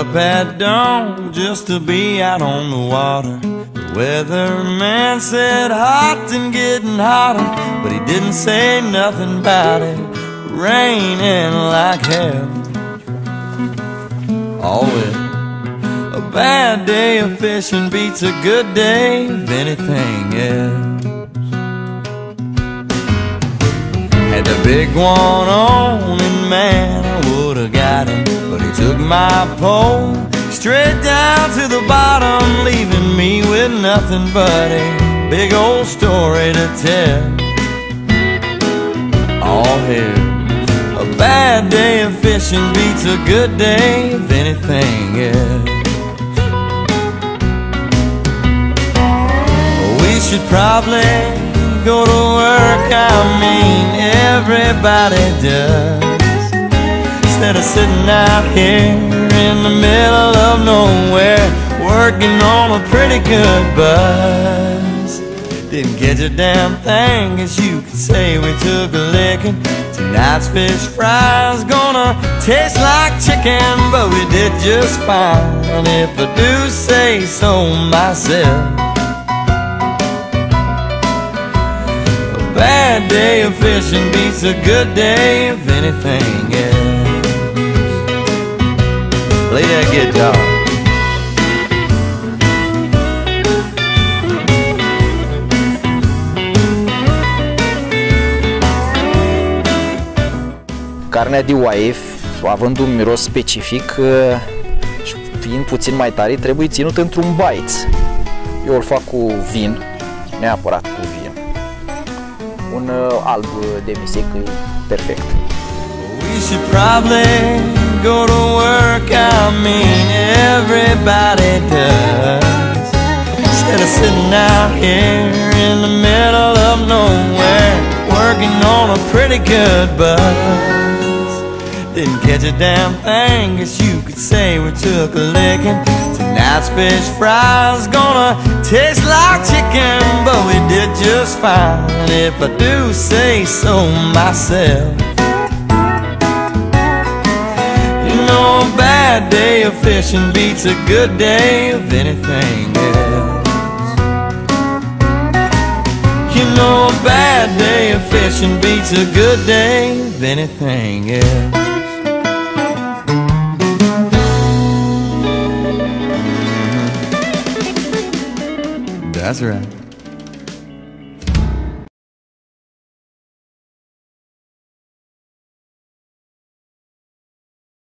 up at dawn just to be out on the water. The weatherman said hot and getting hotter, but he didn't say nothing about it. Raining like hell. Always. A bad day of fishing beats a good day of anything else. Had the big one on, my pole straight down to the bottom, leaving me with nothing but a big old story to tell. All here. A bad day of fishing beats a good day of anything else. We should probably go to work, I mean everybody does Instead of sitting out here in the middle of nowhere Working on a pretty good buzz Didn't catch a damn thing, as you could say. We took a licking. Tonight's fish fry's gonna taste like chicken But we did just fine, if I do say so myself A bad day of fishing beats a good day of anything else. Play that guitar. Carnea de oaie, având un miros specific uh, și fiind puțin mai tare, trebuie ținut într-un baiț. Eu îl fac cu vin, neapărat cu vin. Un uh, alb de misec e perfect. We should probably go to work, I mean everybody does. Instead of sitting out here in the middle of nowhere Working on a pretty good buzz. Didn't catch a damn thing, guess you could say we took a licking. Tonight's fish fry's gonna taste like chicken But we did just fine, if I do say so myself know a bad day of fishing beats a good day of anything else. You know a bad day of fishing beats a good day of anything else. That's right